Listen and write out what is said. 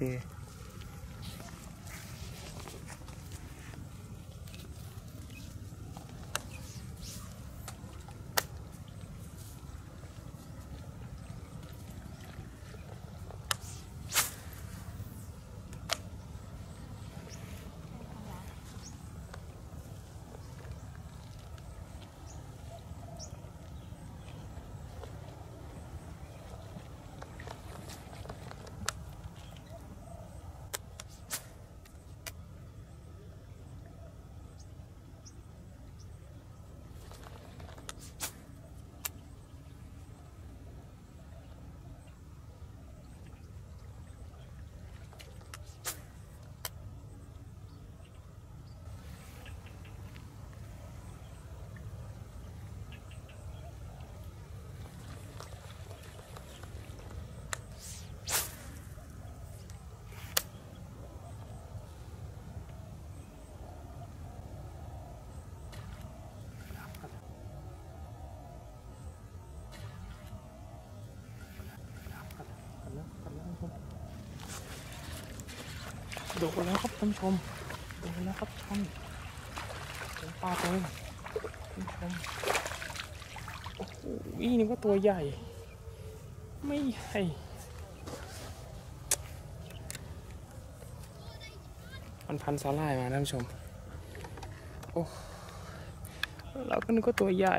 este, โดดแล้วครับท่านชมโดดแล้วครับท่านเป็นปลาตัวท่านชมโอ้โหนี่ก็ตัวใหญ่ ไม่ใหญ่มันพันสาลายมาท่านชมโอ้เราก็นึกว่าตัวใหญ่